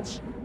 You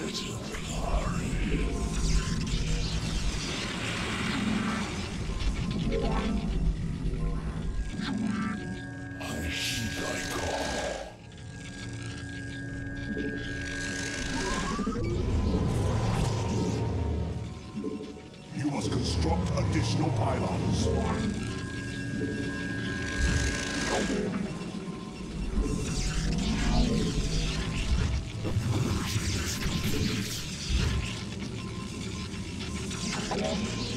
liberty. Bye.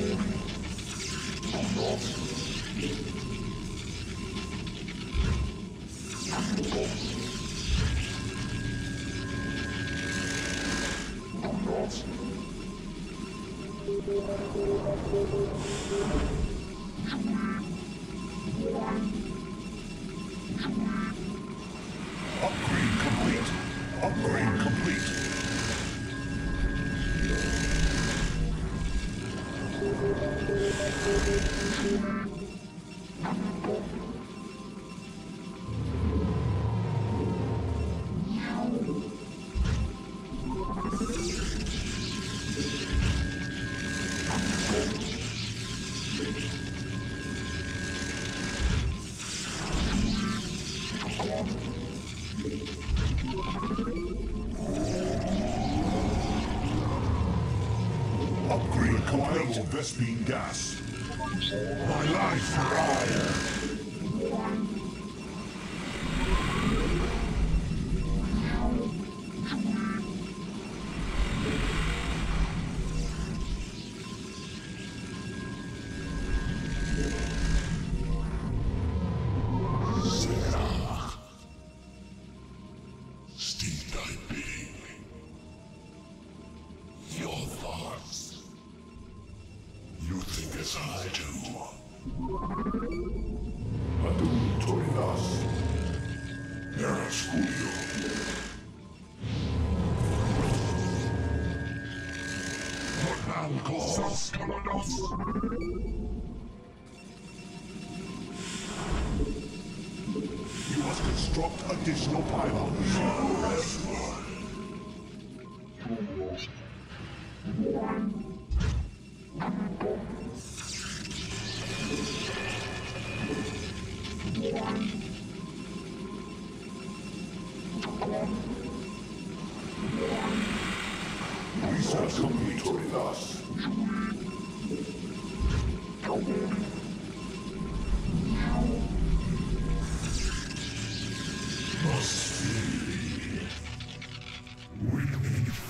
Thank you. Upgrade comparable Vespene gas. My life for construct additional pylons.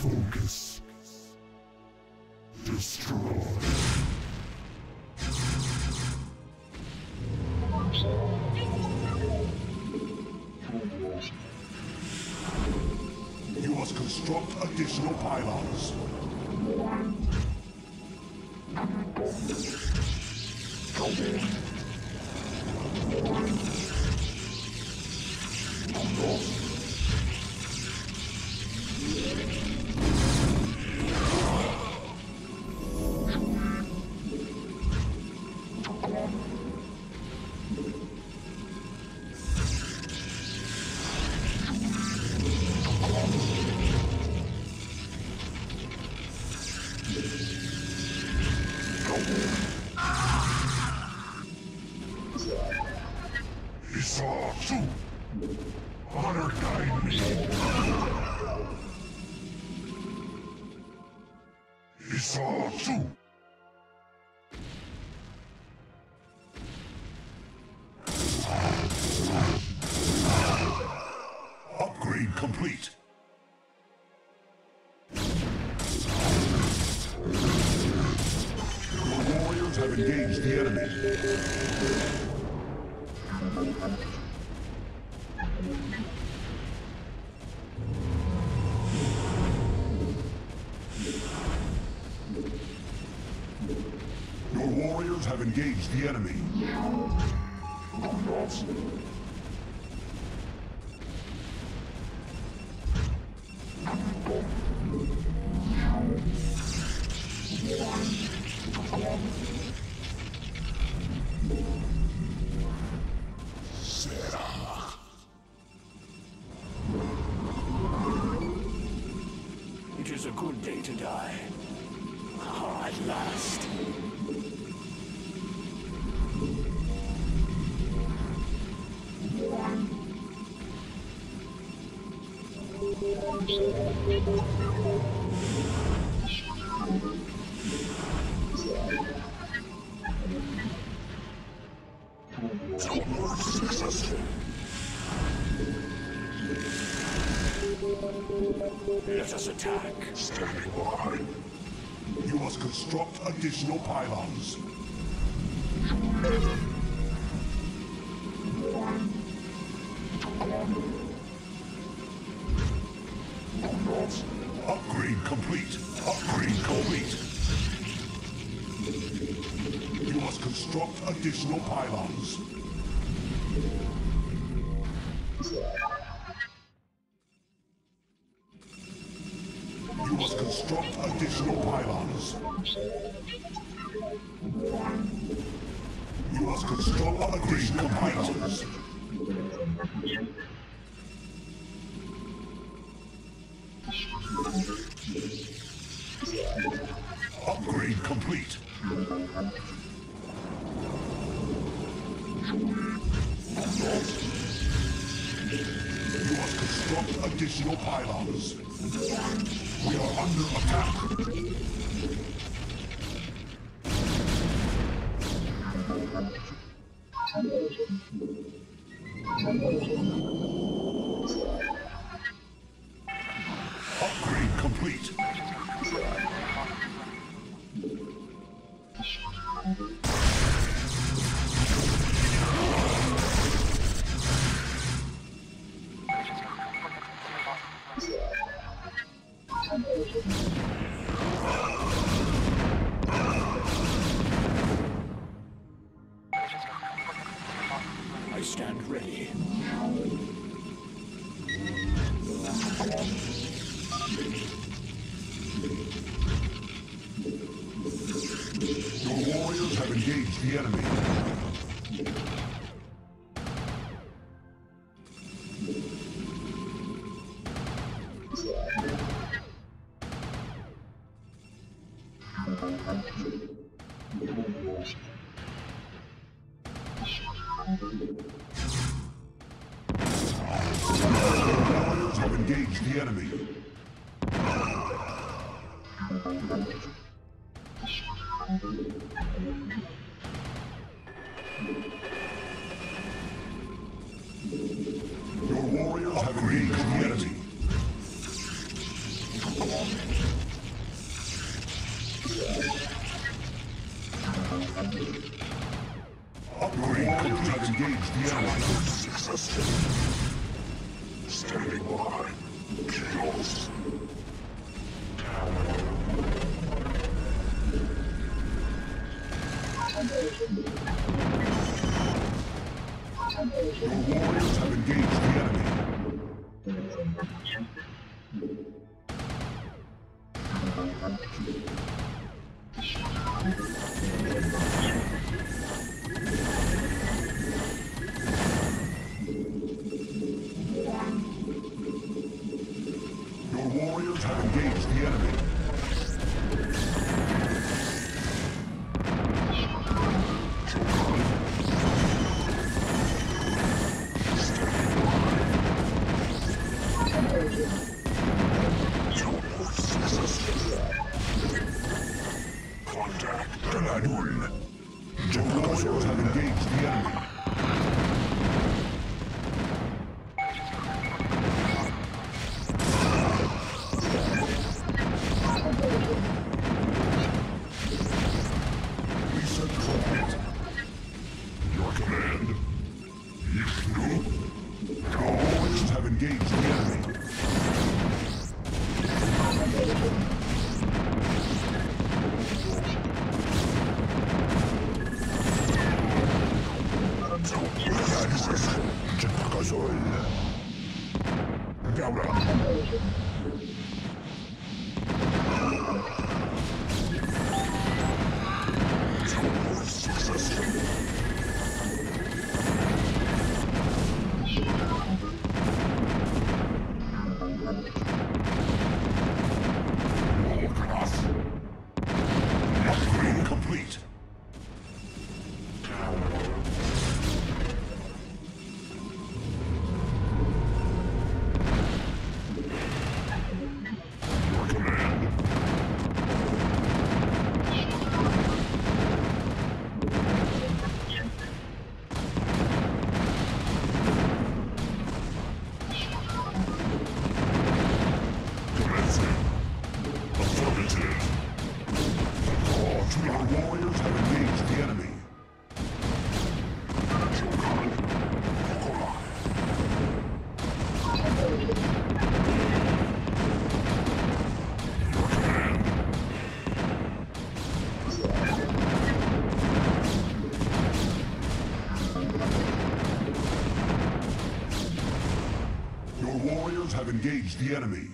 Focus. Destroy. construct additional pylons. Have engaged the enemy. Your warriors have engaged the enemy. Die. Ah, at last. Teamwork Let us attack. Standing by. You must construct additional pylons. Upgrade complete. Upgrade complete. You must construct additional pylons. Must pylons. Upgrade complete. You must construct additional pylons. We are under attack. Complete. Have engaged the enemy.